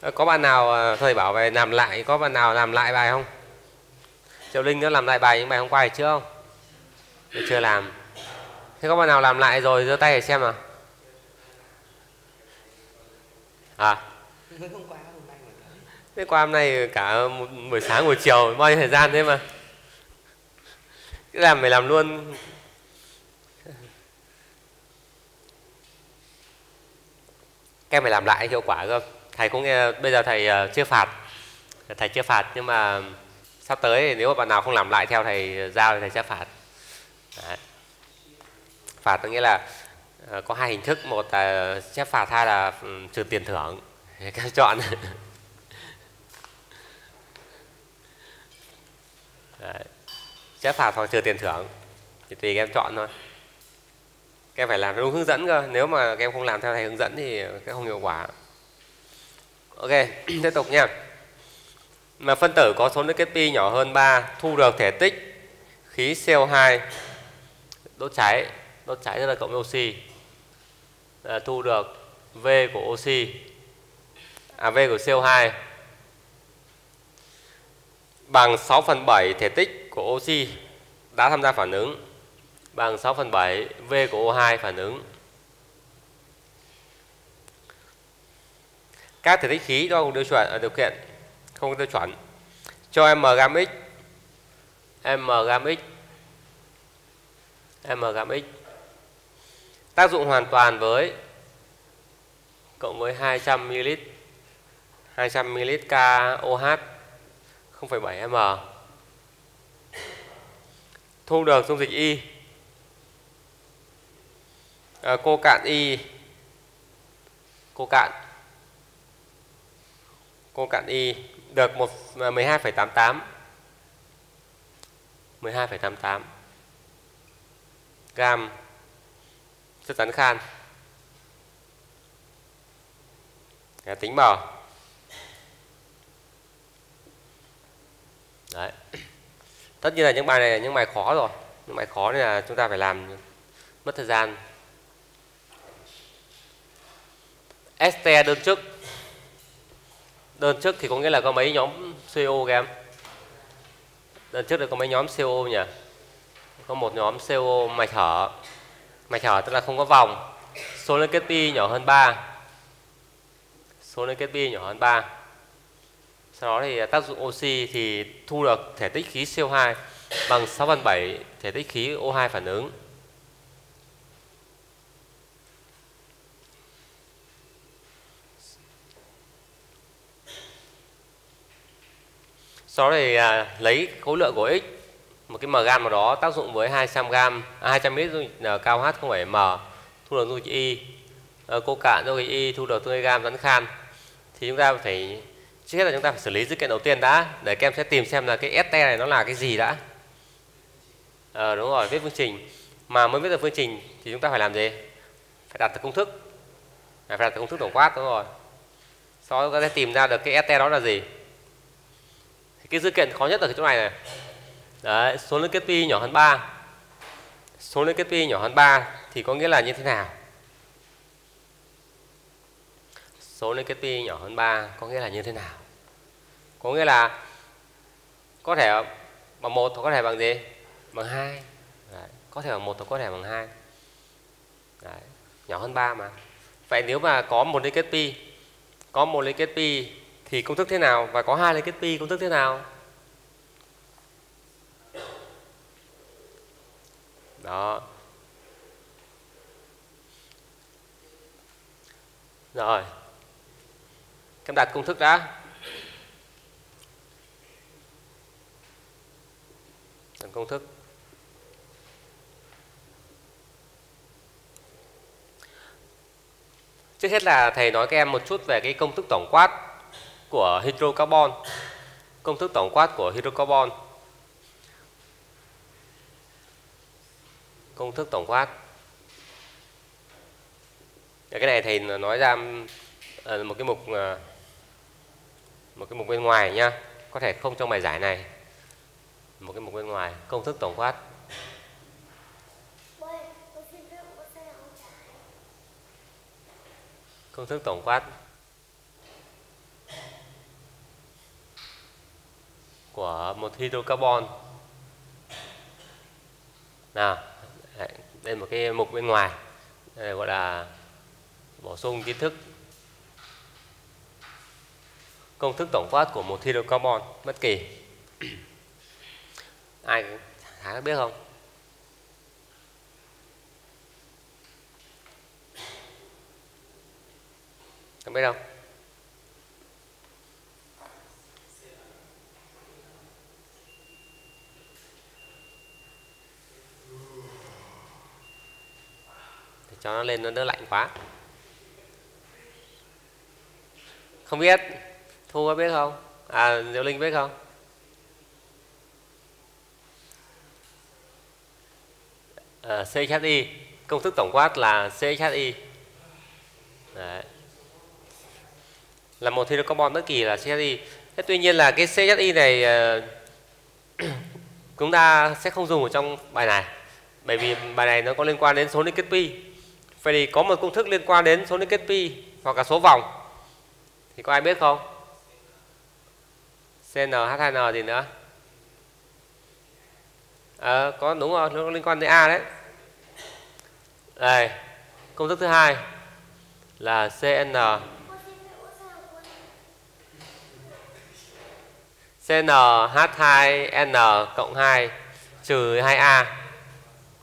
Có bạn nào à, thầy bảo về làm lại, có bạn nào làm lại bài không? Triệu Linh nó làm lại bài những bài hôm qua thì chưa không? Tôi chưa làm. Thế có bạn nào làm lại rồi giơ tay để xem nào. À. Thế qua hôm nay cả một buổi sáng, buổi chiều, bao nhiêu thời gian thế mà? Cứ làm phải làm luôn. Các em phải làm lại hiệu quả không? Thầy cũng nghe, bây giờ thầy ờ, chưa phạt. Thầy chưa phạt, nhưng mà sắp tới nếu mà bạn nào không làm lại theo thầy giao thì thầy sẽ phạt. Đấy. phạt có nghĩa là ờ, có hai hình thức. Một là sẽ phạt, hai là ừ, trừ tiền thưởng. Các chọn. Đấy. sẽ phạt hoặc trừ tiền thưởng. Thì tùy các em chọn thôi. Các em phải làm đúng hướng dẫn cơ. Nếu mà các em không làm theo thầy hướng dẫn thì các không hiệu quả ok tiếp tục nha. Mà phân tử có số nước kết pi nhỏ hơn 3 thu được thể tích khí CO2 đốt cháy đốt cháy tức là cộng oxy. À, thu được V của oxy à V của CO2 bằng 6 phần 7 thể tích của oxy đã tham gia phản ứng. Bằng 6 phần 7 V của O2 phản ứng. Các thể tích khí đo cùng điều chuẩn ở điều kiện không có tiêu chuẩn. Cho m gam x m gam x m gam x tác dụng hoàn toàn với cộng với 200 ml 200 ml KOH 0,7 m. Thu được dung dịch Y. À, cô cạn Y. Cô cạn cô cạn Y được một à, 12,88 12,88 gam chất rắn khan. Để tính bỏ đấy. Tất nhiên là những bài này là những bài khó rồi. Những bài khó nên là chúng ta phải làm mất thời gian. St đơn chức đơn chức thì có nghĩa là có mấy nhóm CO các em. Đơn chức là có mấy nhóm CO nhỉ? Có một nhóm CO mạch hở. Mạch hở tức là không có vòng. Số liên kết pi nhỏ hơn 3 số liên kết pi nhỏ hơn 3 sau đó thì tác dụng oxy thì thu được thể tích khí CO2 bằng 6 phần 7 thể tích khí O2 phản ứng. Sau đó thì à, lấy khối lượng của x một cái mg nào đó tác dụng với 200 g à, 200 ml à, cao H không phải m thu được dung dịch y. À, cô cạn dung dịch y thu được 20 gam rắn khan. Thì chúng ta phải trước hết là chúng ta phải xử lý dữ kiện đầu tiên đã để các em sẽ tìm xem là cái ST này nó là cái gì đã. À, đúng rồi viết phương trình. Mà mới viết được phương trình thì chúng ta phải làm gì? Phải đặt được công thức. À, phải đặt được công thức tổng quát đúng rồi. Sau đó chúng ta sẽ tìm ra được cái ST đó là gì? Cái dữ kiện khó nhất ở chỗ này này. Đấy, số lượng kết pi nhỏ hơn 3 số lượng kết pi nhỏ hơn 3 thì có nghĩa là như thế nào? Số lượng kết pi nhỏ hơn 3 có nghĩa là như thế nào? Có nghĩa là có thể bằng một hoặc có thể bằng gì? Bằng hai. Đấy. có thể bằng một hoặc có thể bằng hai. Đấy. nhỏ hơn 3 mà. Vậy nếu mà có một liên kết pi có một liên kết pi thì công thức thế nào và có hai liên kết pi công thức thế nào? Đó. Rồi. Em đặt công thức đã. Đặt công thức. Trước hết là thầy nói các em một chút về cái công thức tổng quát của hydrocarbon, công thức tổng quát của hydrocarbon. Công thức tổng quát. Cái này thầy nói ra ờ, một cái mục ờ, một cái mục bên ngoài nhá. Có thể không trong bài giải này. Một cái mục bên ngoài, công thức tổng quát. Công thức tổng quát. Của một hydrocarbon. Nào đây một cái mục bên ngoài, đây gọi là bổ sung kiến thức. Công thức tổng quát của một hydrocarbon, bất kỳ. Ai khá biết không? Không biết không? Cho nó lên nó đỡ lạnh quá. Không biết thu có biết không? À diệu linh biết không? Ờ, à, CHI công thức tổng quát là CHI Đấy. là một hydrocarbon bất kỳ là CHI thế tuy nhiên là cái CHI này ờ, chúng ta sẽ không dùng ở trong bài này bởi vì bài này nó có liên quan đến số liên kết pi vậy thì có một công thức liên quan đến số liên kết pi hoặc là số vòng. Thì có ai biết không? CNH2N gì nữa? À, có đúng rồi nó có liên quan đến A đấy. Đây công thức thứ hai là CN CnH2n cộng 2 trừ 2a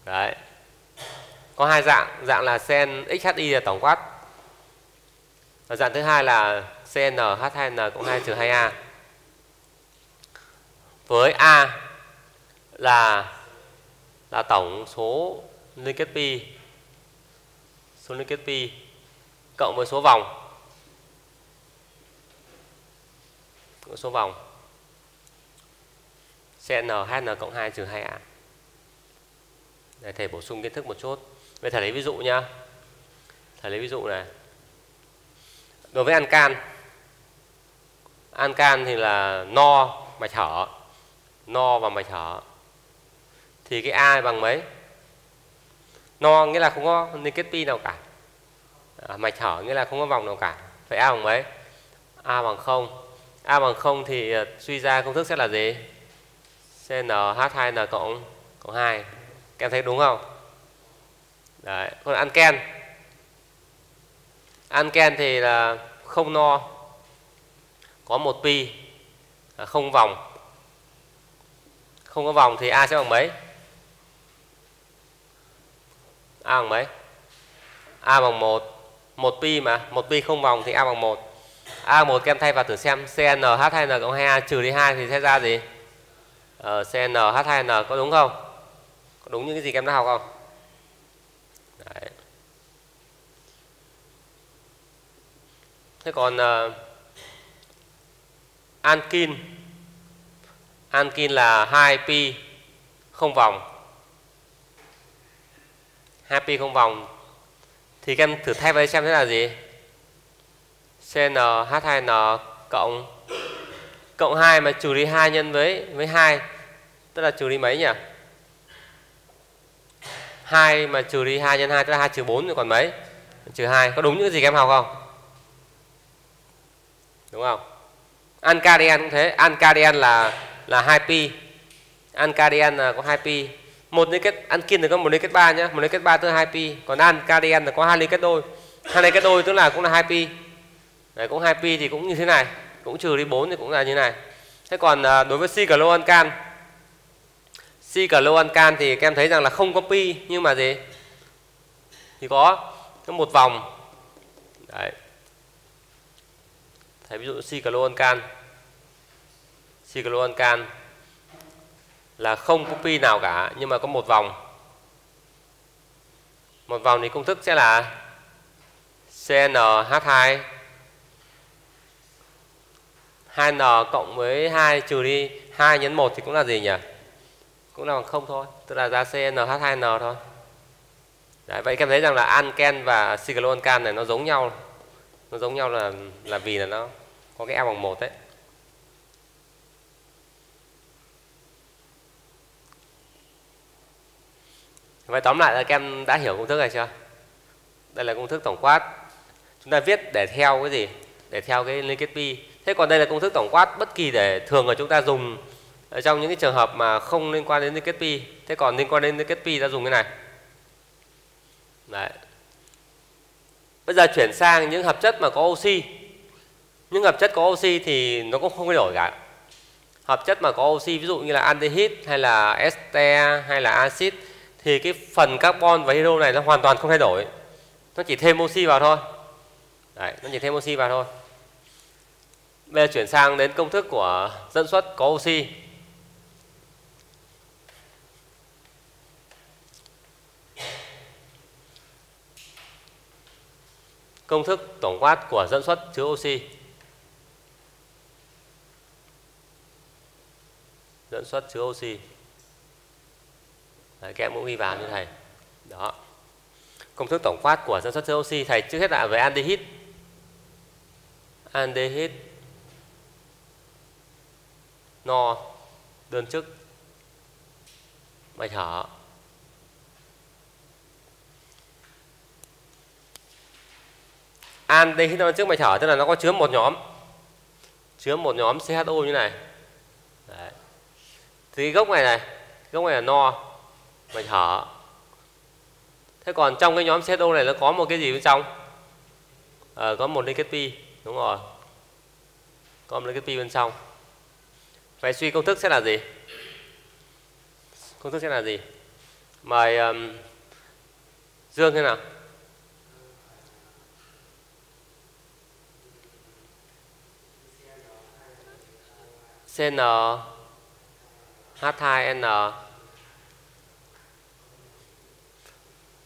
đấy có hai dạng. Dạng là sen XHI là tổng quát. Và dạng thứ hai là CnH2n cộng 2 trừ 2a với A là là tổng số liên kết pi. Số liên kết pi cộng với số vòng. Số vòng. CN HN cộng 2 trừ 2A để thầy bổ sung kiến thức một chút. Vậy thầy lấy ví dụ nhá Thầy lấy ví dụ này. Đối với ancan Ancan thì là no mạch hở no và mạch hở thì cái A bằng mấy? No nghĩa là không có liên kết pi nào cả. À, mạch hở nghĩa là không có vòng nào cả. Vậy A bằng mấy? A bằng 0 A bằng 0 thì à, suy ra công thức sẽ là gì? CnH2n cộng cộng 2 các em thấy đúng không? Đấy. còn anken anken thì là không no có một pi không vòng. Không có vòng thì A sẽ bằng mấy? A bằng mấy? A bằng 1 1 pi mà 1 pi không vòng thì A bằng 1 A bằng 1 các em thay vào thử xem. CnH2n cộng 2A trừ đi 2 thì sẽ ra gì? Ờ, CnH2n có đúng không? Có đúng những cái gì các em đã học không? Thế còn uh, ankin. Ankin là 2 pi không vòng. 2 pi không vòng. Thì các em thử thay vào đây xem thế là gì? CnH2n cộng cộng 2 mà trừ đi 2 nhân với với 2 tức là trừ đi mấy nhỉ? 2 mà trừ đi 2 nhân 2 tức là 2 trừ 4 còn mấy? Trừ 2 có đúng những gì các em học không? Đúng không? Ancadian cũng thế. Ancadian là là 2 pi. Ancadian là có 2 pi. Một liên kết Ankin thì có một liên kết 3 nhá. Một liên kết 3 tức là 2 pi. Còn Ancadian là có hai liên kết đôi. Hai liên kết đôi tức là cũng là 2 pi. Đấy, cũng 2 pi thì cũng như thế này. Cũng trừ đi 4 thì cũng là như này. Thế còn à, đối với cycloalkan cycloalkan thì các em thấy rằng là không có pi nhưng mà gì? Thì có có một vòng. Đấy thấy ví dụ cycloalcan cycloalcan là không có pi nào cả nhưng mà có một vòng một vòng thì công thức sẽ là CnH2 2n cộng với 2 trừ đi 2 nhấn 1 thì cũng là gì nhỉ? Cũng là bằng 0 thôi, tức là ra CnH2n thôi. Đấy, vậy các em thấy rằng là anken và cycloalkan này nó giống nhau. Nó giống nhau là là vì là nó có cái A bằng một đấy. Vậy tóm lại là các em đã hiểu công thức này chưa? Đây là công thức tổng quát. Chúng ta viết để theo cái gì? Để theo cái liên kết pi. Thế còn đây là công thức tổng quát bất kỳ để thường là chúng ta dùng ở trong những cái trường hợp mà không liên quan đến liên kết pi thế còn liên quan đến liên kết pi ta dùng cái này đấy bây giờ chuyển sang những hợp chất mà có oxy. Những hợp chất có oxy thì nó cũng không thay đổi cả. Hợp chất mà có oxy ví dụ như là aldehyde hay là ester hay là axit thì cái phần carbon và hydro này nó hoàn toàn không thay đổi. Nó chỉ thêm oxy vào thôi. Đấy, nó chỉ thêm oxy vào thôi. Bây giờ chuyển sang đến công thức của dẫn xuất có oxy. Công thức tổng quát của dẫn xuất chứa oxy. Dẫn xuất chứa oxy. Đấy, các em cũng ghi vào như thầy. Đó. Công thức tổng quát của dẫn xuất chứa oxy thầy trước hết là về aldehyde. Aldehyde no đơn chức. Mạch thở. Aldehyde trước chức mạch thở tức là nó có chứa một nhóm. Chứa một nhóm CHO như này. Đấy. thì gốc này này gốc này là no. Mạch thở. Thế còn trong cái nhóm CHO này nó có một cái gì bên trong? À, có một liên kết pi đúng rồi. Có một liên kết pi bên trong. Vậy suy công thức sẽ là gì? Công thức sẽ là gì? Mời um, dương thế nào. CN H2N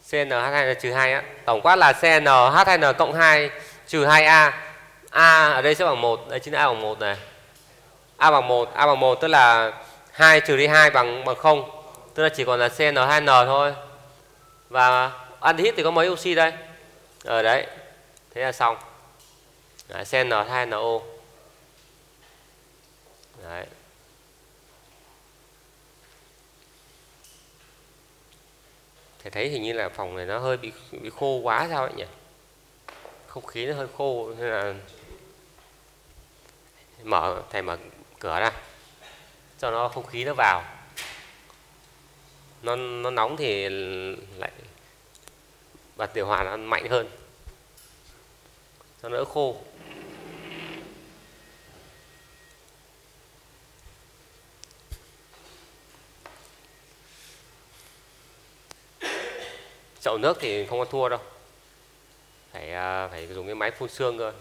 CN H2N trừ 2 á. Tổng quát là CN H2N cộng 2 trừ 2A. A ở đây sẽ bằng 1, đây chính là A bằng 1 này. A bằng 1, A bằng 1 tức là 2 trừ đi 2 bằng bằng 0. Tức là chỉ còn là CN2N thôi. Và aldehyde thì có mấy oxy đây? Ở đấy. Thế là xong. Đấy, CN2NO. Đấy. thầy thấy hình như là phòng này nó hơi bị bị khô quá sao ấy nhỉ? Không khí nó hơi khô, nên là mở, thầy mở cửa ra. Cho nó không khí nó vào. Nó nó nóng thì lại bật điều hòa nó mạnh hơn. Cho nó đỡ khô. Chậu nước thì không có thua đâu. Phải à, phải dùng cái máy phun xương cơ.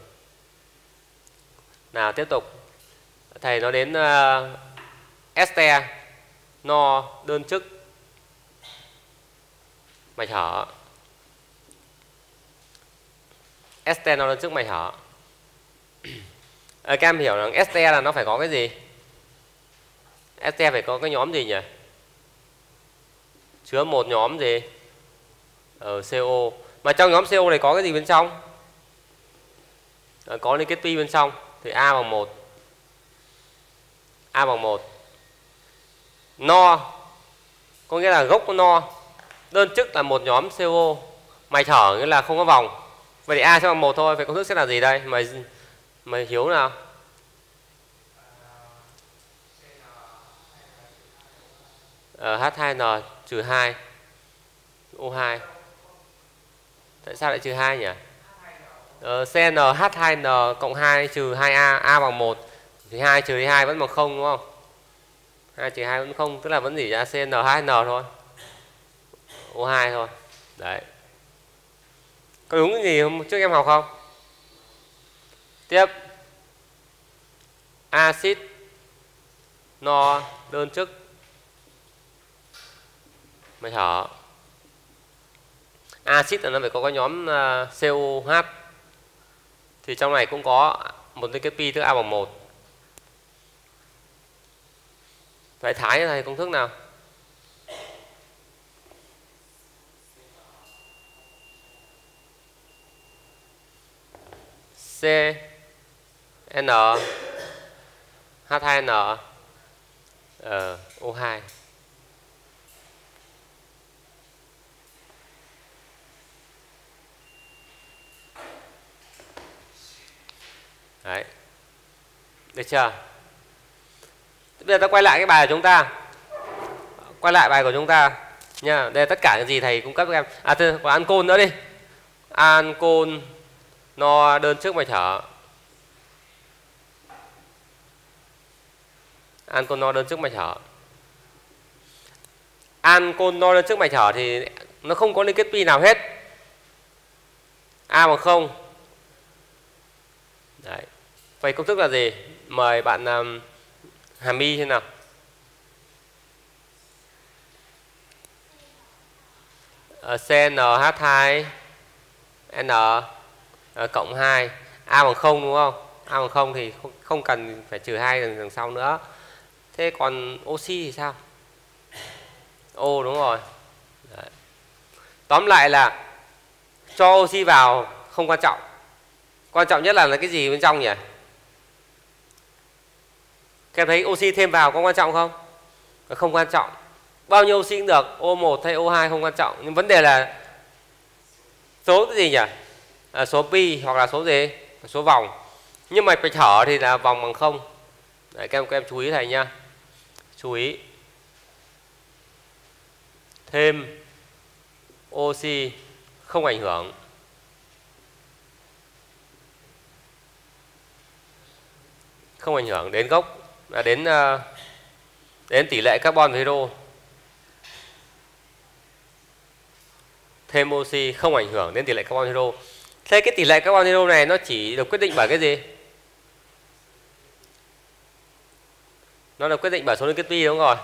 Nào tiếp tục. Thầy nó đến à, uh, este no đơn chức. Mạch hở. Este no đơn chức mạch hở. À, các em hiểu rằng este là nó phải có cái gì? Este phải có cái nhóm gì nhỉ? Chứa một nhóm gì? Ờ, ở CO mà trong nhóm CO này có cái gì bên trong? À, có liên kết pi bên trong. Thì A bằng 1 A bằng 1 no. Có nghĩa là gốc của no. Đơn chức là một nhóm CO mày thở nghĩa là không có vòng. Vậy thì A sẽ bằng một thôi. Vậy công thức sẽ là gì đây? Mày mày hiếu nào? Ờ, H2N trừ 2 O2 Tại sao lại trừ 2 nhỉ? Ờ, CN H2N cộng 2 trừ 2a, a bằng 1 thì 2 trừ 2 vẫn bằng 0 đúng không? 2 trừ 2 vẫn 0, tức là vẫn chỉ ra CN H2N thôi. O2 thôi. Đấy. Có đúng cái gì hôm trước em học không? Tiếp. Axit no đơn chức mày thở axit là nó phải có cái nhóm à, COH thì trong này cũng có một cái pi tức A bằng 1 Vậy thái thầy công thức nào? C N H2N ờ, O2 Đấy. Được chưa? Bây giờ ta quay lại cái bài của chúng ta. Quay lại bài của chúng ta nha. Đây là tất cả những gì thầy cung cấp cho em. À thôi còn ancol nữa đi. Ancol no đơn trước mạch thở. Ancol no đơn trước mạch thở. Ancol no đơn trước mạch thở thì nó không có liên kết pi nào hết. A bằng không. Đấy vậy công thức là gì mời bạn um, Hà My thế nào ờ, CNH2 N ờ, cộng 2 A bằng 0 đúng không? A bằng 0 thì không, không cần phải trừ 2 đằng, đằng sau nữa. Thế còn oxy thì sao? O đúng rồi. Đấy. Tóm lại là cho oxy vào không quan trọng. Quan trọng nhất là, là cái gì bên trong nhỉ? Các em thấy oxy thêm vào có quan trọng không? Không quan trọng. Bao nhiêu oxy cũng được, O1 hay O2 không quan trọng. Nhưng vấn đề là số cái gì nhỉ? À, số pi hoặc là số gì? Số vòng. Nhưng mà phải thở thì là vòng bằng không. Đấy, các em các em chú ý thầy nha. Chú ý. Thêm oxy không ảnh hưởng. Không ảnh hưởng đến gốc là đến ờ, đến tỷ lệ carbon hydro. Thêm oxy không ảnh hưởng đến tỷ lệ carbon hydro. Thế cái tỷ lệ carbon hydro này nó chỉ được quyết định bởi cái gì? Nó được quyết định bởi số liên kết pi, đúng rồi.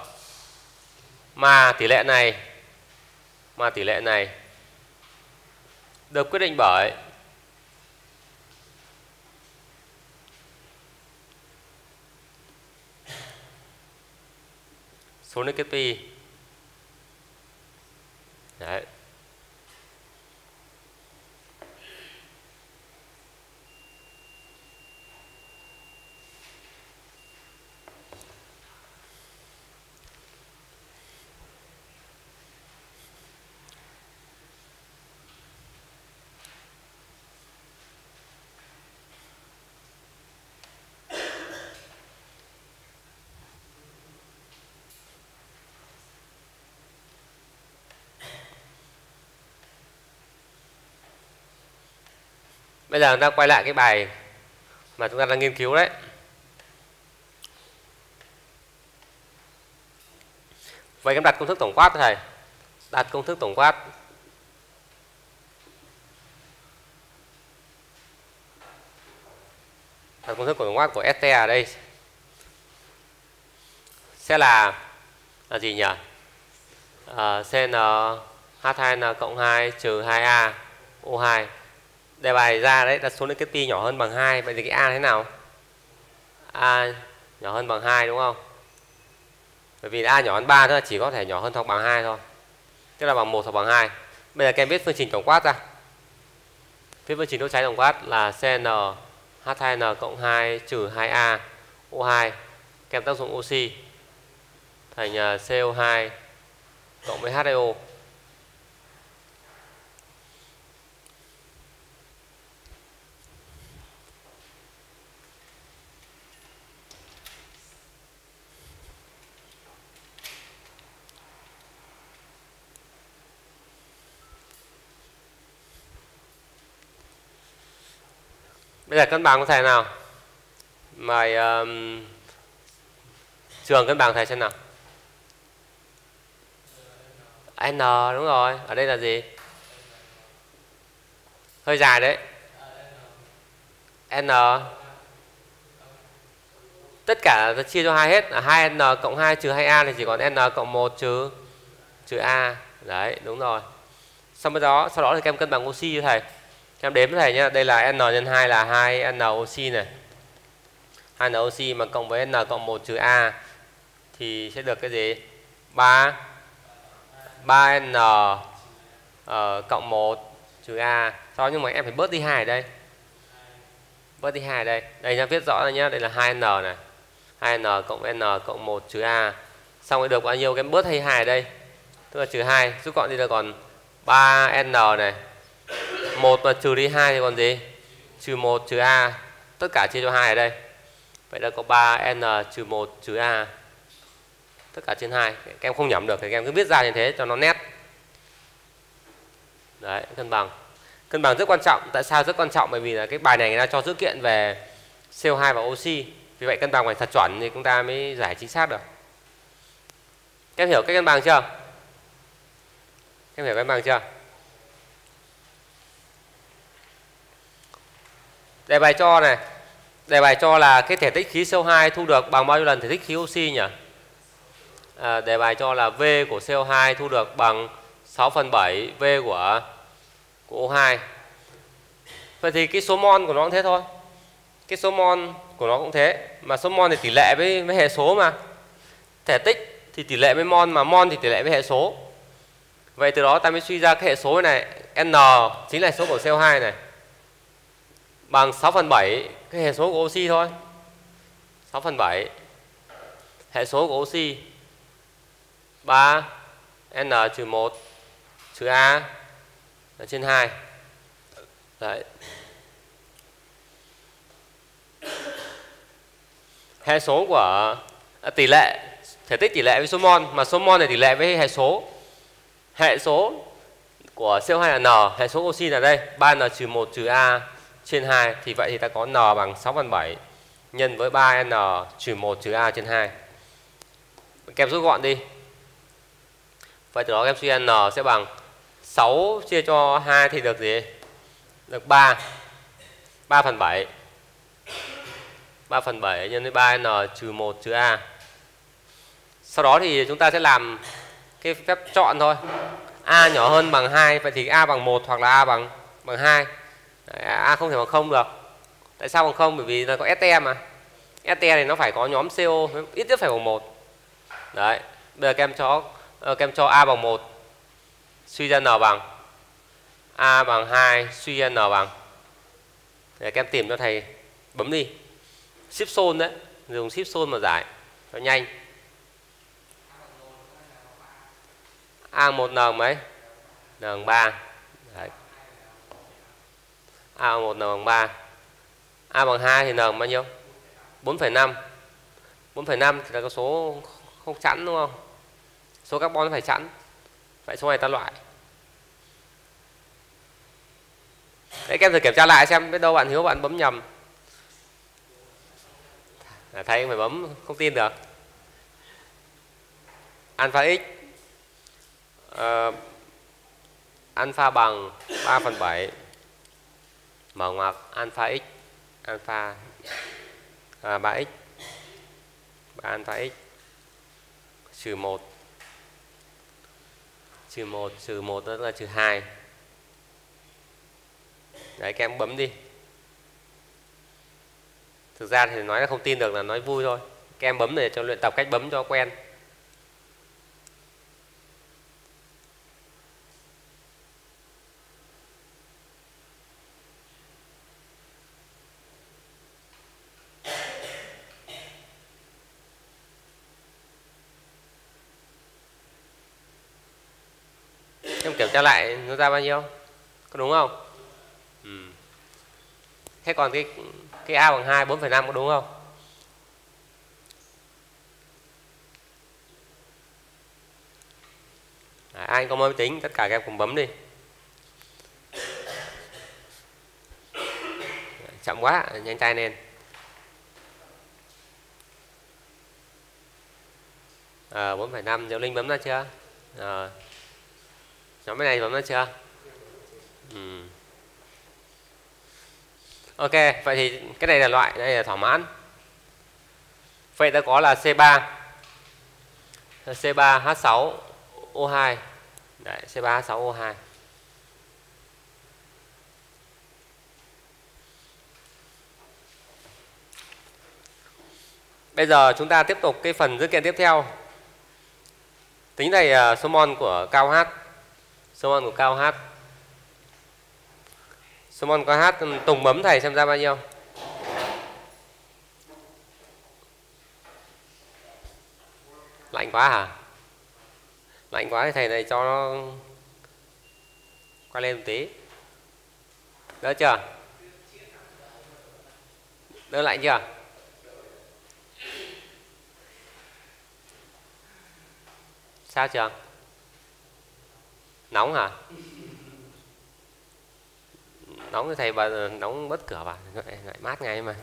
Mà tỷ lệ này, mà tỷ lệ này được quyết định bởi số liên cái pi. Đấy. Bây giờ chúng ta quay lại cái bài mà chúng ta đang nghiên cứu đấy. Vậy em đặt công thức tổng quát thầy. Đặt công thức tổng quát. Đặt công thức tổng quát của ST ở đây sẽ là là gì nhỉ? Ờ, à, CN H2N cộng 2 trừ 2A O2 đề bài ra đấy là số liên kết pi nhỏ hơn bằng 2 vậy thì cái a thế nào? A nhỏ hơn bằng 2 đúng không? Bởi vì a nhỏ hơn 3 tức là chỉ có thể nhỏ hơn hoặc bằng 2 thôi. Tức là bằng 1 hoặc bằng 2 bây giờ các em viết phương trình tổng quát ra. Viết phương trình đốt cháy tổng quát là CN H2N cộng 2 trừ 2A O2 kèm tác dụng oxy thành à, CO2 cộng với H2O Bây giờ cân bằng của thầy nào? Mời um, trường cân bằng thầy xem nào. N đúng rồi. Ở đây là gì? Hơi dài đấy. N tất cả là chia cho hai hết là 2n cộng 2 trừ 2a thì chỉ còn n cộng 1 trừ trừ a. Đấy, đúng rồi. Sau đó sau đó thì các em cân bằng oxy cho thầy em đếm với thầy nhé đây là n nhân 2 là 2 n oxy này. 2 n oxy mà cộng với n cộng 1 trừ a thì sẽ được cái gì? 3 3n uh, cộng 1 trừ a. Sau nhưng mà em phải bớt đi 2 ở đây. Bớt đi 2 ở đây. Đây nha viết rõ ra nhá đây là 2n này. 2n cộng n cộng 1 trừ a. Xong rồi được bao nhiêu? Cái bớt hay 2 ở đây. Tức là trừ 2 rút gọn đi là còn 3n này. 1 mà trừ đi 2 thì còn gì? Trừ 1 trừ A. Tất cả chia cho 2 ở đây. Vậy là có 3N trừ 1 trừ A. Tất cả trên 2 các em không nhẩm được thì các em cứ viết ra như thế cho nó nét. Đấy, cân bằng. Cân bằng rất quan trọng. Tại sao rất quan trọng? Bởi vì là cái bài này người ta cho dữ kiện về CO2 và oxy vì vậy cân bằng phải thật chuẩn thì chúng ta mới giải chính xác được. Các em hiểu cách cân bằng chưa? Các em hiểu cân bằng chưa? Đề bài cho này. Đề bài cho là cái thể tích khí CO2 thu được bằng bao nhiêu lần thể tích khí oxy nhỉ? À, đề bài cho là V của CO2 thu được bằng 6 phần 7 V của của O2 vậy thì cái số mol của nó cũng thế thôi. Cái số mol của nó cũng thế. Mà số mol thì tỷ lệ với, với hệ số mà. Thể tích thì tỷ lệ với mol mà mol thì tỷ lệ với hệ số. Vậy từ đó ta mới suy ra cái hệ số này. N chính là số của CO2 này bằng 6 phần 7 cái hệ số của oxy thôi. 6 phần 7 hệ số của oxy 3 n trừ 1 trừ a là trên 2 đấy. Hệ số của à, tỷ lệ thể tích tỷ lệ với số mol mà số mol này tỷ lệ với hệ số. Hệ số của CO2 là n hệ số oxy là đây 3n 1 trừ a trên 2 thì vậy thì ta có n bằng 6 phần 7 nhân với 3n trừ 1 trừ a trên 2 kèm rút gọn đi. Vậy từ đó em suy n sẽ bằng 6 chia cho 2 thì được gì? Được 3 3 phần 7 3 phần 7 nhân với 3n trừ 1 trừ a. Sau đó thì chúng ta sẽ làm cái phép chọn thôi. A nhỏ hơn bằng 2 vậy thì a bằng 1 hoặc là a bằng bằng 2 a không thể bằng không được. Tại sao bằng không? Bởi vì là có ST mà. ST này nó phải có nhóm CO ít nhất phải bằng 1 đấy, bây giờ các em cho ờ, các em cho a bằng 1 suy ra n bằng. A bằng 2 suy ra n bằng. Để các em tìm cho thầy bấm đi. Ship xôn đấy, dùng ship xôn mà giải cho nhanh. A 1 n mấy? N 3 a bằng 1 n bằng 3 a bằng 2 thì n bằng bao nhiêu? 4,5 4,5 thì là con số không chẵn đúng không? Số carbon phải chẵn. Vậy số này ta loại. Đấy các em thử kiểm tra lại xem biết đâu bạn hiếu bạn bấm nhầm. À, thầy phải bấm không tin được. Alpha x uh, alpha bằng 3 phần 7 mở ngoặc alpha x alpha à, 3x 3 alpha x trừ 1 trừ 1 trừ 1 đó là trừ 2 đấy các em bấm đi. Thực ra thì nói là không tin được là nói vui thôi. Các em bấm để cho luyện tập cách bấm cho quen. Em lại nó ra bao nhiêu? Có đúng không? Ừ. thế còn cái cái a bằng 2 4,5 có đúng không? À, ai có máy tính tất cả các em cùng bấm đi. Chậm quá nhanh tay lên. Ờ, à, 4,5 Diệu Linh bấm ra chưa? À, nhóm bên này bấm ra chưa? Ừ. ok vậy thì cái này là loại đây là thỏa mãn. Vậy ta có là C3 C3H6 O2 Đấy, C3H6 O2 Bây giờ chúng ta tiếp tục cái phần dữ kiện tiếp theo. Tính này à, số mol của cao H. Số của cao H Số mol cao H ừ, Tùng bấm thầy xem ra bao nhiêu. Lạnh quá hả? Lạnh quá thì thầy này cho nó Qua lên một tí. Đỡ chưa? Đỡ lạnh chưa? Sao chưa? Nóng hả? Nóng thì thầy bà nóng bất cửa vào lại, lại mát ngay mà.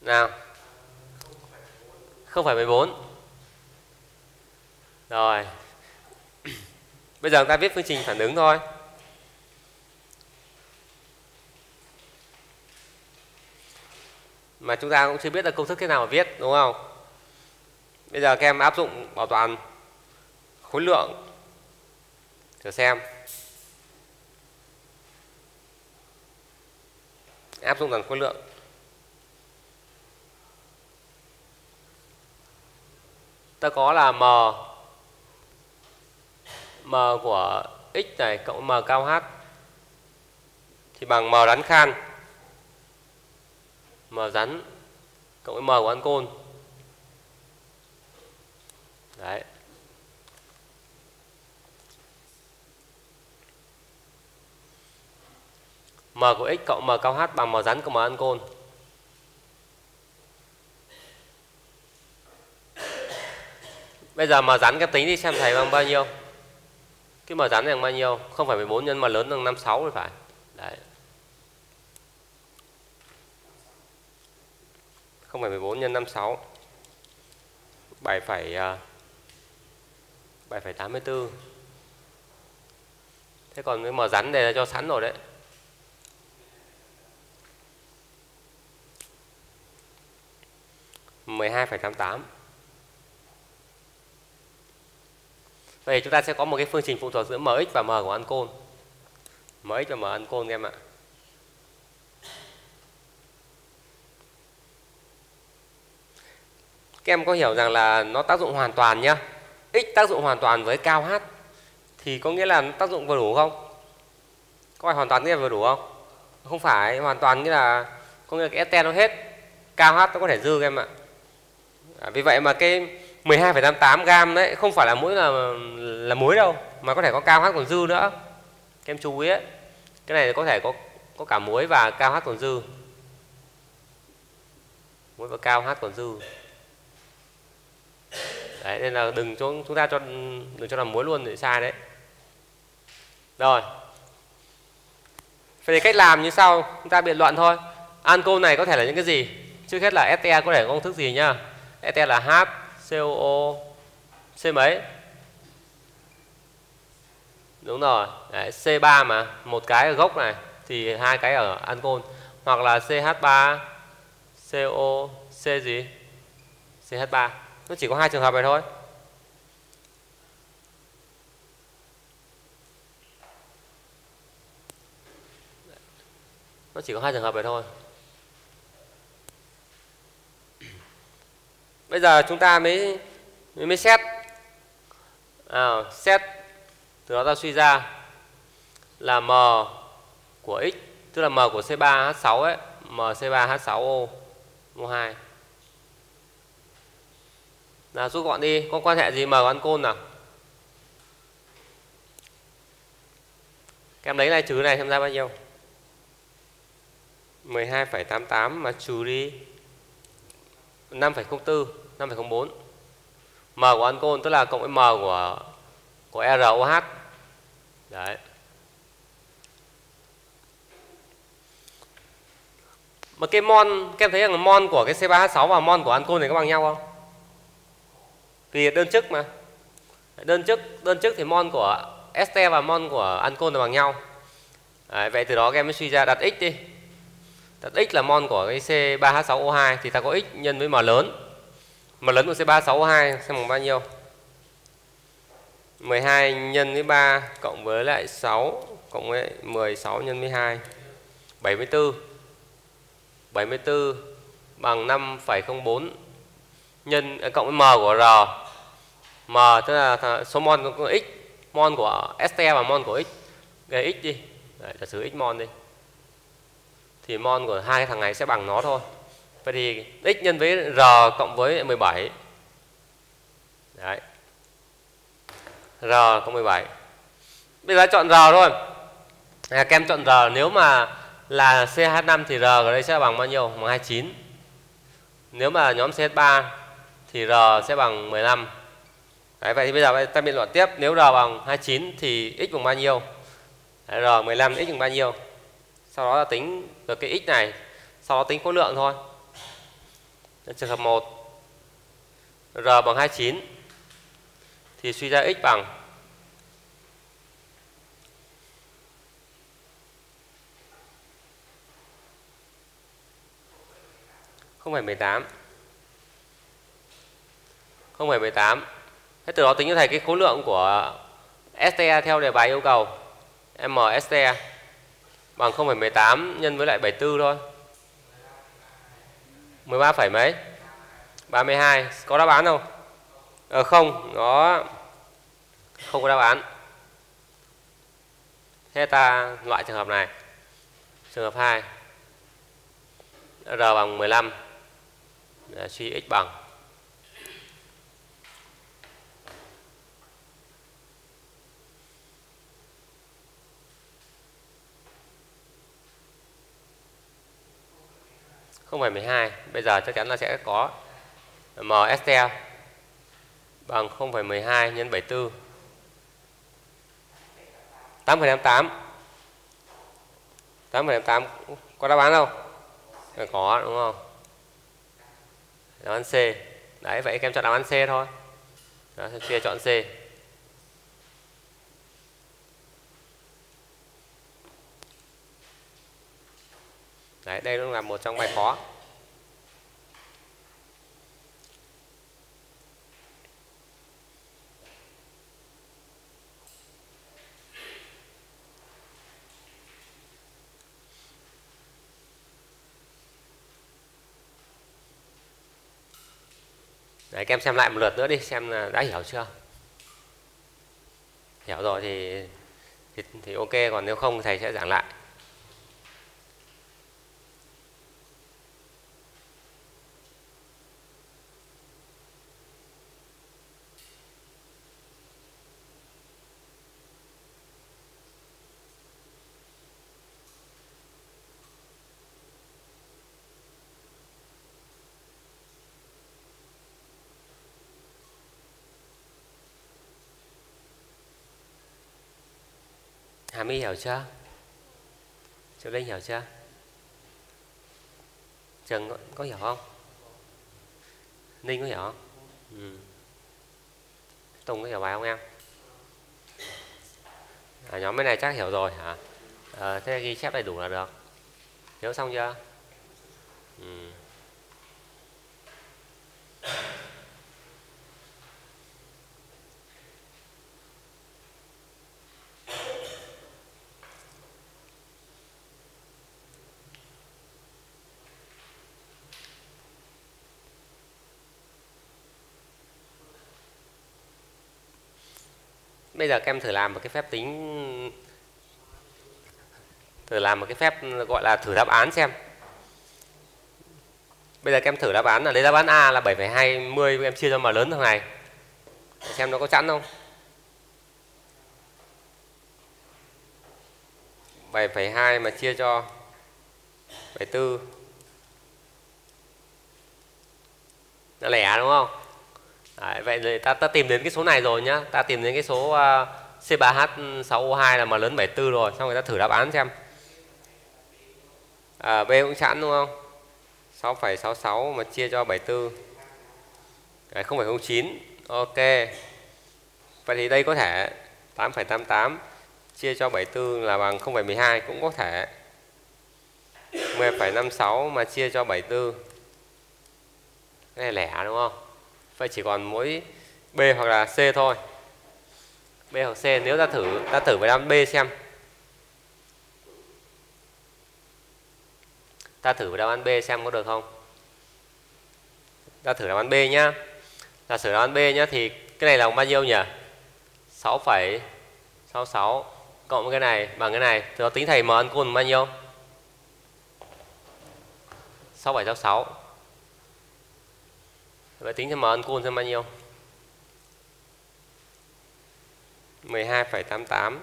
Nào không phải 14 rồi. Bây giờ chúng ta viết phương trình phản ứng thôi. Mà chúng ta cũng chưa biết là công thức thế nào mà viết, đúng không? Bây giờ các em áp dụng bảo toàn khối lượng thử xem. Áp dụng toàn khối lượng. Ta có là m. M của x này cộng m cao h. Thì bằng m rắn khan. M rắn cộng với m của ăn côn. Đấy. M của x cộng m cao h bằng m rắn cộng m ăn Bây giờ mà rắn cái tính đi xem thầy bằng bao nhiêu. Cái mà rắn này bằng bao nhiêu? Không phải 14 nhân mà lớn bằng 56 rồi phải. Đấy. Không phải 14 nhân 56 7 phẩy à, 7,84 Thế còn cái mở rắn này là cho sẵn rồi đấy. mười hai phẩy tám tám. Vậy chúng ta sẽ có một cái phương trình phụ thuộc giữa mx và m của ancol. mx và m ancol em ạ. Các em có hiểu rằng là nó tác dụng hoàn toàn nhá. X tác dụng hoàn toàn với cao H thì có nghĩa là nó tác dụng vừa đủ không? Có phải hoàn toàn nghĩa là vừa đủ không? Không phải, hoàn toàn nghĩa là có nghĩa là cái ST nó hết. Cao H nó có thể dư các em ạ. À, vì vậy mà cái 12,88 gam đấy không phải là muối là là muối đâu mà có thể có cao hát còn dư nữa. Các em chú ý ấy. cái này có thể có có cả muối và cao hát còn dư. Muối và cao hát còn dư. Đấy nên là đừng cho chúng ta cho đừng cho làm muối luôn để sai đấy. Rồi. Vậy thì cách làm như sau chúng ta biện luận thôi. Ancol này có thể là những cái gì? Trước hết là STE có thể có công thức gì nhá? STE là H COO C mấy? Đúng rồi. Đấy, C3 mà. Một cái ở gốc này thì hai cái ở ancol. Hoặc là CH3 CO C gì? CH3 nó chỉ có hai trường hợp này thôi. Nó chỉ có hai trường hợp này thôi. Bây giờ chúng ta mới mới mới xét. À, xét từ đó ta suy ra là m của x tức là m của C3H6 ấy m C3H6O O2 là rút gọn đi có quan hệ gì m của ancol nào? Các em lấy này trừ này xem ra bao nhiêu? 12,88 mà trừ đi. 5,04 5,04 M của ancol tức là cộng với M của của ROH đấy. Mà cái mon các em thấy rằng mon của cái C3H6 và mon của ancol này có bằng nhau không? Vì đơn chức mà. Đơn chức đơn chức thì mon của este và mon của ancol là bằng nhau. Đấy, vậy từ đó các em mới suy ra đặt x đi x là mol của cái C3H6O2 thì ta có x nhân với m lớn. M lớn của C3H6O2 xem bằng bao nhiêu? 12 nhân với 3 cộng với lại 6 cộng với 16 nhân với 2 74 74 bằng 5,04 nhân à, cộng với m của r. M tức là số mol của x mol của st và mol của x. Gây x đi. Đấy, giả sử x mol đi thì mon của hai thằng này sẽ bằng nó thôi vậy thì x nhân với r cộng với 17 đấy r cộng 17 bây giờ chọn r thôi à, kem chọn r nếu mà là CH5 thì R ở đây sẽ bằng bao nhiêu? Bằng 29. Nếu mà nhóm CH3 thì R sẽ bằng 15. Đấy, vậy thì bây giờ ta biện luận tiếp nếu R bằng 29 thì x bằng bao nhiêu? Đấy, R 15 x bằng bao nhiêu? Sau đó là tính được cái x này, sau đó tính khối lượng thôi. Trường hợp 1 R bằng 29 thì suy ra x bằng 0,18 0,18 Thế từ đó tính cho thầy cái khối lượng của STE theo đề bài yêu cầu MSTE bằng 0,18 nhân với lại 74 thôi. 13 phẩy mấy? 32 có đáp án không? Ờ không. Nó không có đáp án. Thế ta loại trường hợp này. Trường hợp 2 R bằng 15 suy x bằng. Không phải 12 bây giờ chắc chắn là sẽ có MST bằng 0,12 nhân 74 8,88 8,88 có đáp án không? Ờ, có đúng không? đáp án C. Đấy vậy các em chọn đáp án C thôi. Đó, chia chọn C. đấy đây cũng là một trong bài khó. Đấy, các em xem lại một lượt nữa đi xem là đã hiểu chưa? Hiểu rồi thì thì, thì ok còn nếu không thầy sẽ giảng lại. Hà hiểu chưa? Trường Linh hiểu chưa? Trường có, có hiểu không? Ninh có hiểu không? Ừ. Tùng có hiểu bài không em? À, nhóm bên này chắc hiểu rồi hả? À, thế ghi chép đầy đủ là được. hiểu xong chưa? Ừ. bây giờ các em thử làm một cái phép tính thử làm một cái phép gọi là thử đáp án xem. Bây giờ các em thử đáp án là lấy đáp án A là 7,20 em chia cho m lớn thằng này. Xem nó có chẵn không. 7,2 mà chia cho 74 nó lẻ đúng không? Đấy, vậy thì ta ta tìm đến cái số này rồi nhá. Ta tìm đến cái số à, uh, C3H6O2 là mà lớn 74 rồi xong người ta thử đáp án xem. À, B cũng chẵn đúng không? 6,66 mà chia cho 74 Đấy, 0,09 ok. Vậy thì đây có thể 8,88 chia cho 74 là bằng 0,12 cũng có thể. 10,56 mà chia cho 74 cái này lẻ đúng không? Vậy chỉ còn mỗi B hoặc là C thôi. B hoặc C nếu ta thử ta thử với đáp án B xem. Ta thử với đáp án B xem có được không? Ta thử đáp án B nhá. Giả sử đáp án B nhá thì cái này là bao nhiêu nhỉ? 6,66 cộng với cái này bằng cái này thì nó tính thầy m ăn côn bao nhiêu? 6,66 vậy tính cho m ancol xem bao nhiêu. 12,88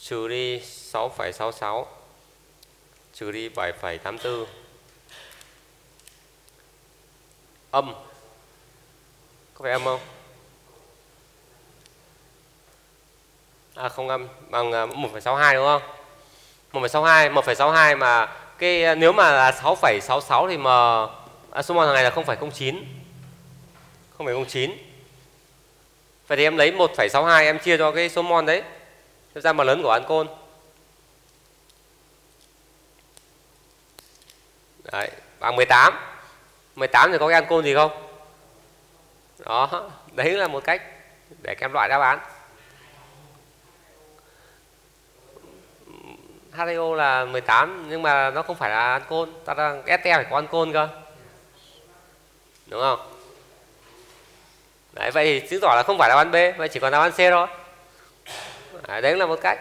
trừ đi 6,66 trừ đi 7,84 âm. Có phải âm không? À không âm. Bằng à, 1,62 đúng không? 1,62 1,62 mà cái à, nếu mà là 6,66 thì m à, số mol hàng ngày là 0,09 0,09 Vậy thì em lấy 1,62 em chia cho cái số mol đấy. Ra mà lớn của ancol Đấy, bằng 18 18 thì có cái ancol gì không? Đó, đấy là một cách để các em loại đáp án HIO là 18 nhưng mà nó không phải là ancol ta đang ST phải có ancol cơ. Đúng không? Đấy vậy thì chứng tỏ là không phải là án B vậy chỉ còn đáp án C thôi. Đấy, đấy là một cách.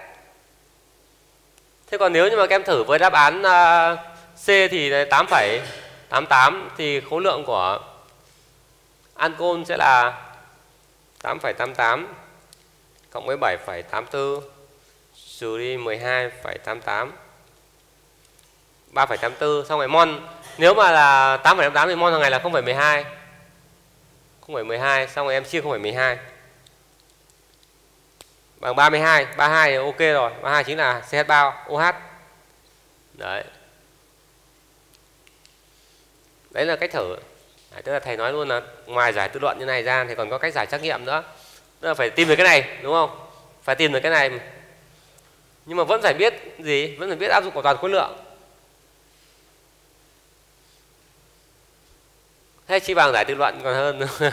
Thế còn nếu như mà các em thử với đáp án uh, C thì 8,88 thì khối lượng của ancol sẽ là 8,88 cộng với 7,84 trừ đi 12,88 3,84 xong rồi mon. Nếu mà là 8,88 thì mon hàng ngày là 0,12 0,12 xong rồi em chia 0,12 bằng 32 32 thì ok rồi. 32 chính là CH bao OH đấy. Đấy là cách thử đấy, à, tức là thầy nói luôn là ngoài giải tự luận như này ra thì còn có cách giải trắc nghiệm nữa. Tức là phải tìm được cái này đúng không? Phải tìm được cái này nhưng mà vẫn phải biết gì? Vẫn phải biết áp dụng của toàn khối lượng. Thế chi bằng giải tự luận còn hơn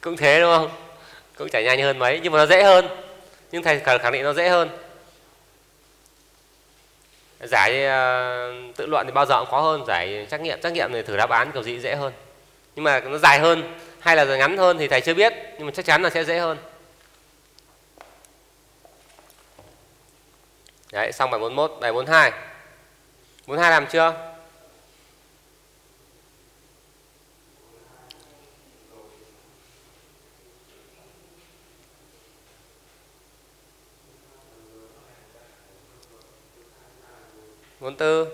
cũng thế đúng không? Cũng chả nhanh hơn mấy nhưng mà nó dễ hơn. Nhưng thầy khẳng định nó dễ hơn. Giải uh, tự luận thì bao giờ cũng khó hơn. Giải trắc nghiệm trắc nghiệm thì thử đáp án kiểu gì dễ hơn. Nhưng mà nó dài hơn hay là ngắn hơn thì thầy chưa biết nhưng mà chắc chắn là sẽ dễ hơn. Đấy, xong bài 41, bài 42. 42 làm chưa? Bốn tư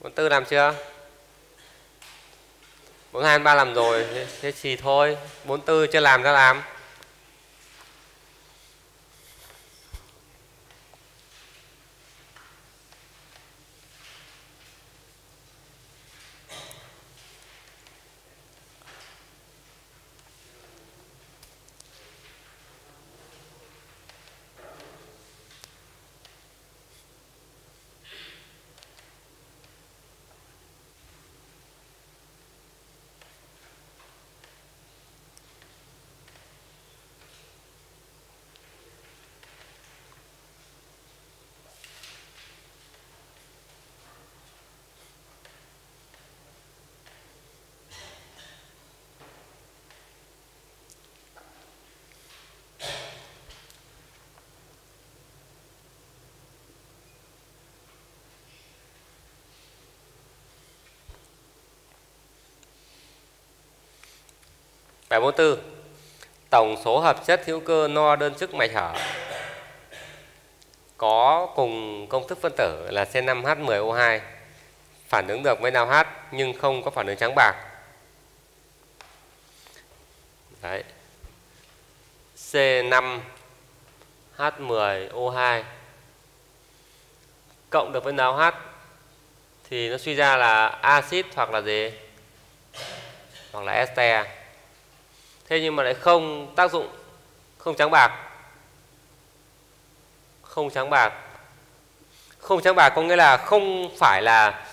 Bốn tư làm chưa? 42 3 làm rồi thế thì thôi 44 chưa làm ra làm. Bài 44 Tổng số hợp chất hữu cơ no đơn chức mạch hở có cùng công thức phân tử là C5H10O2 phản ứng được với NaOH nhưng không có phản ứng trắng bạc. Đấy. C5H10O2 cộng được với NaOH thì nó suy ra là axit hoặc là gì? Hoặc là ester thế nhưng mà lại không tác dụng, không trắng bạc. Không trắng bạc. Không trắng bạc có nghĩa là không phải là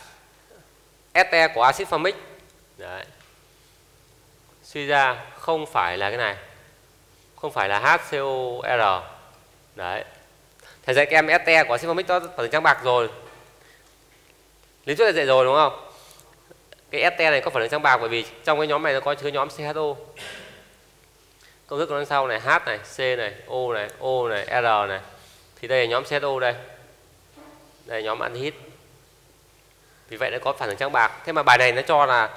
este của axit formic. Đấy. Suy ra không phải là cái này, không phải là HCOR đấy. Thầy dạy các em este của axit formic đó phản trắng bạc rồi. Lý thuyết là dạy rồi, đúng không? Cái este này có phản ứng trắng bạc bởi vì trong cái nhóm này nó có chứa nhóm CHO công thức của nó sau này H này C này O này O này R này. Thì đây là nhóm CSO đây. Đây là nhóm anhit vì vậy nó có phản ứng trắng bạc. Thế mà bài này nó cho là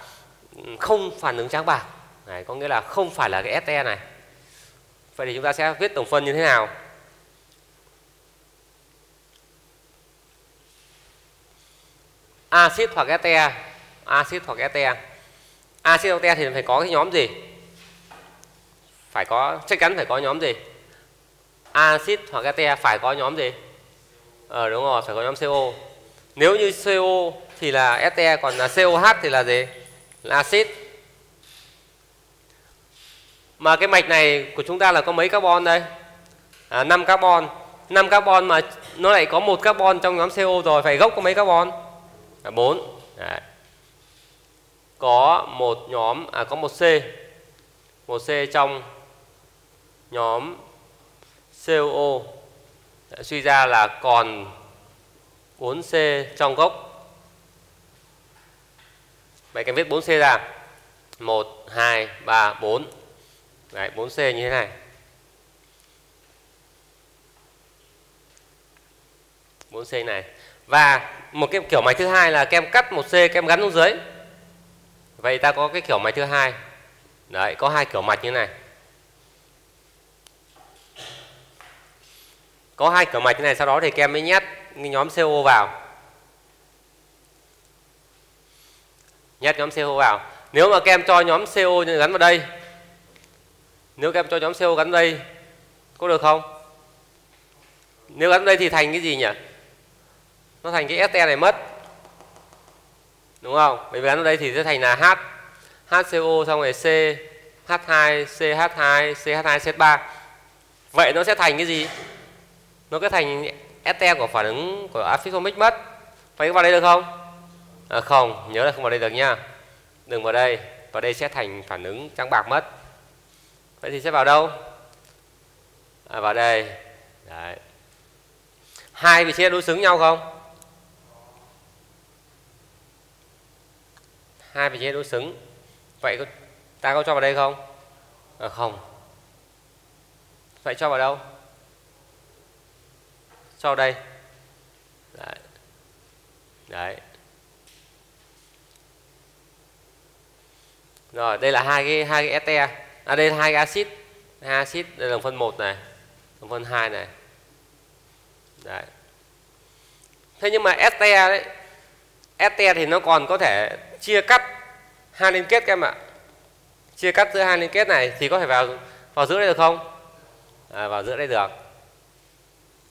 ừ, không phản ứng trắng bạc. Này, có nghĩa là không phải là cái SE này. Vậy thì chúng ta sẽ viết tổng phân như thế nào? Axit hoặc ete axit hoặc ete axit hoặc ete thì phải có cái nhóm gì? Phải có chắc chắn phải có nhóm gì? Axit hoặc ete phải có nhóm gì? Ờ đúng rồi phải có nhóm CO nếu như CO thì là ete còn là COH thì là gì? Là axit mà cái mạch này của chúng ta là có mấy carbon đây? À, 5 carbon. 5 carbon mà nó lại có một carbon trong nhóm CO rồi phải gốc có mấy carbon? À, 4 Đấy. có một nhóm à có một C. Một C trong nhóm COO sẽ suy ra là còn 4C trong gốc. Vậy cái viết 4C ra. 1, 2, 3, 4 Đấy, 4C như thế này. 4C này. Và một cái kiểu máy thứ hai là kem cắt một C kem gắn xuống dưới. Vậy ta có cái kiểu máy thứ hai. Đấy, có hai kiểu mạch như này. Có hai cửa mạch như này, Sau đó thì kem mới nhét nhóm CO vào. Nhét nhóm CO vào. Nếu mà kem cho nhóm CO gắn vào đây, nếu các em cho nhóm CO gắn đây, có được không? Nếu gắn đây thì thành cái gì nhỉ? Nó thành cái ST này mất. Đúng không? Bởi vì gắn vào đây thì sẽ thành là H HCO xong rồi C H2 CH2 CH2 CH3 vậy nó sẽ thành cái gì? Nó cái thành ST của phản ứng của axit formic mất phải vào đây được không? À, không nhớ là không vào đây được nha. Đừng vào đây vào đây sẽ thành phản ứng trắng bạc mất. Vậy thì sẽ vào đâu? À, vào đây. Đấy. hai vị trí đối xứng nhau không? Hai vị trí đối xứng. Vậy ta có cho vào đây không? À, không. Vậy cho vào đâu? Sau đây. Đấy. Đấy. Rồi đây là hai cái hai cái este. À đây là hai axit. Hai axit đây là phân 1 này đồng phân 2 này. Đấy. Thế nhưng mà este đấy este thì nó còn có thể chia cắt hai liên kết các em ạ. Chia cắt giữa hai liên kết này thì có thể vào vào giữa đây được không? À, vào giữa đây được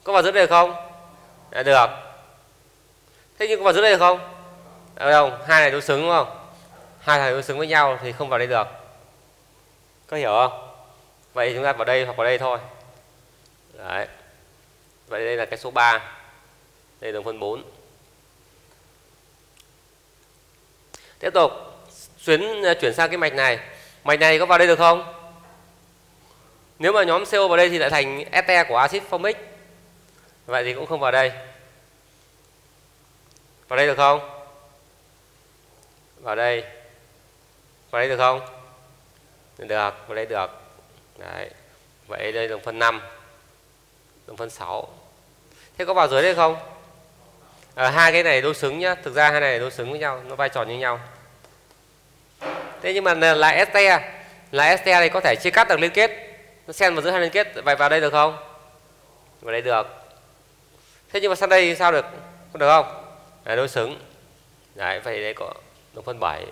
có vào giữa đây được không? À, được. Thế nhưng có vào giữa đây dạ, được không à, không? Hai này đối xứng đúng không? Hai này đối xứng với nhau thì không vào đây được. Có hiểu không? Vậy chúng ta vào đây hoặc vào đây thôi. Đấy. Vậy đây là cái số 3 đây là phân 4 tiếp tục. Chuyển à, chuyển sang cái mạch này. Mạch này có vào đây được không? Nếu mà nhóm CO vào đây thì lại thành este của axit formic vậy thì cũng không vào đây. Vào đây được không? Vào đây. Vào đây được không? Được vào đây được. Đấy. Vậy đây đồng phân 5 đồng phân 6 thế có vào dưới đây không? À, hai cái này đối xứng nhá. Thực ra hai này đối xứng với nhau nó vai trò như nhau. Thế nhưng mà là este. Là este này có thể chia cắt được liên kết. Nó xen vào giữa hai liên kết. Vậy vào đây được không? Vào đây được thế nhưng mà sang đây thì sao được? Có được không? Đấy, đối xứng. Đấy vậy đây có đồng phân bảy.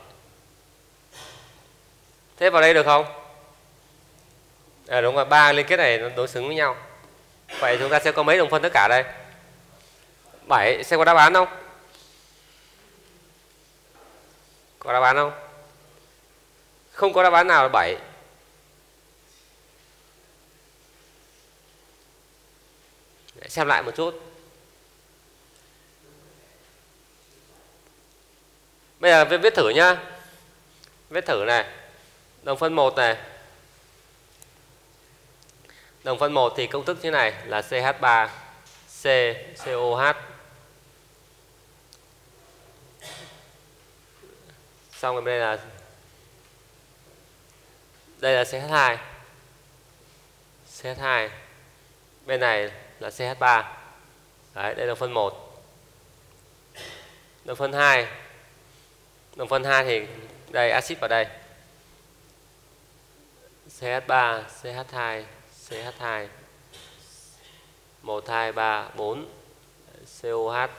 Thế vào đây được không? À, đúng rồi ba liên kết này nó đối xứng với nhau. Vậy chúng ta sẽ có mấy đồng phân tất cả đây? Bảy sẽ có đáp án không? Có đáp án không? Không có đáp án nào là bảy. Xem lại một chút. Bây giờ viết thử nhá viết thử này Đồng phân 1 này. Đồng phân 1 thì công thức như này là CH3 C COH. Xong rồi đây là đây là CH2. CH2. Bên này là CH3 đấy, đây là phân 1 đồng phân 2 đồng phân 2 thì đây axit vào đây. CH3 CH2 CH2 1 2 3 4 COH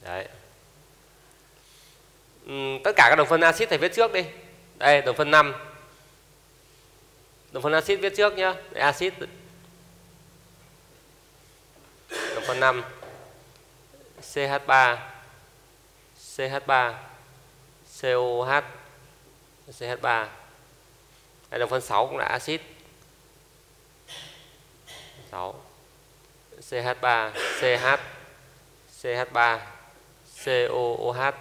đấy. Uhm, tất cả các đồng phân axit thầy viết trước đi. Đây đồng phân 5 đồng phân axit viết trước nhá. Đây axit. Đồng phân 5 CH3 CH3 COH CH3 Đây, đồng phân 6 cũng là axit 6 CH3 CH CH3 COOH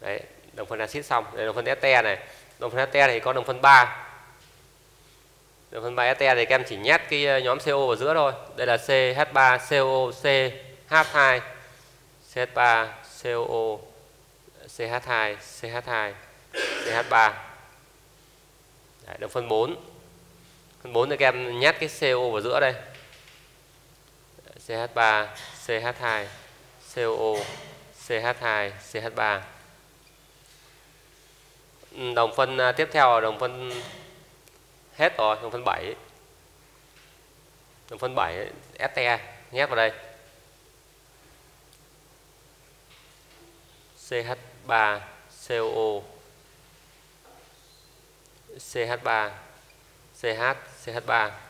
Đấy, đồng phân axit xong, đây đồng phân este này. Đồng phân este thì có đồng phân 3. Đồng phân 3 este thì các em chỉ nhét cái ờ, nhóm CO vào giữa thôi. Đây là CH3COC H2 CH3 COO CH2 CH2 CH3 Đấy, được phân 4 phân 4 thì các em nhét cái CO vào giữa đây. CH3 CH2 COO CH2 CH3 ừ, đồng phân à, tiếp theo là đồng phân hết rồi đồng phân 7 đồng phân 7 STA nhét vào đây. CH3 COO CH3 CH CH3